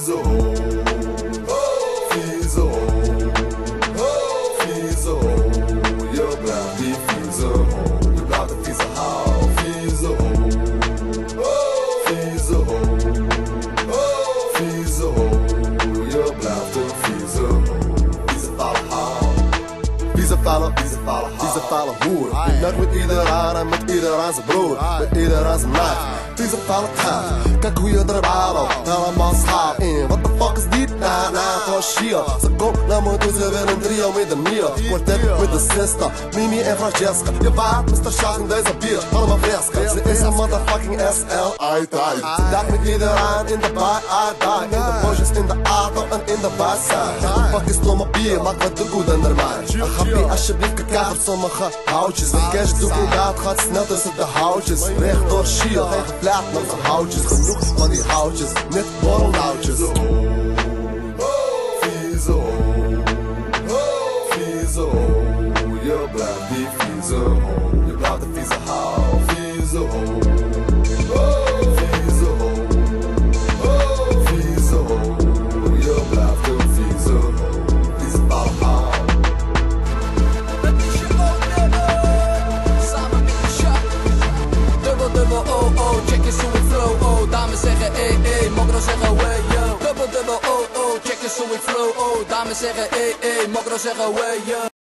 Vieze ho, oh, Vuile hou. Vieze vuile hoer. Neukt met iedereen en met iedereen zijn broer. Met iedereen zijn meid. Vieze vuile kaart. Kijk hoe je erbij loopt. Helemaal schaap in. What the fuck is dit? Nah, nah, voor Shia. Ze komt naar me toe, ze wil een trio met de Mia. Quartet met de sister. Mimi en Francesca. Je waard, Mr. Shark in deze bier. Allemaal fresca. Ze is een motherfucking SL. I die. Ze dacht met iedereen in de bar. I die. In de de bazaar. Fuck is stomme bier, maak wat de goed onder mij. Happy alsjeblieft, kijk uit voor sommige houtjes. De cash doe ik uit, gaat snel tussen de houtjes. Recht door Shia, geen geplaat met zijn houtjes. Genoeg van die houtjes, net borrelhoutjes. Vieze ho, checken, so ik flow, oh Dames zeggen, eh eh, makkers zeggen, way, yeah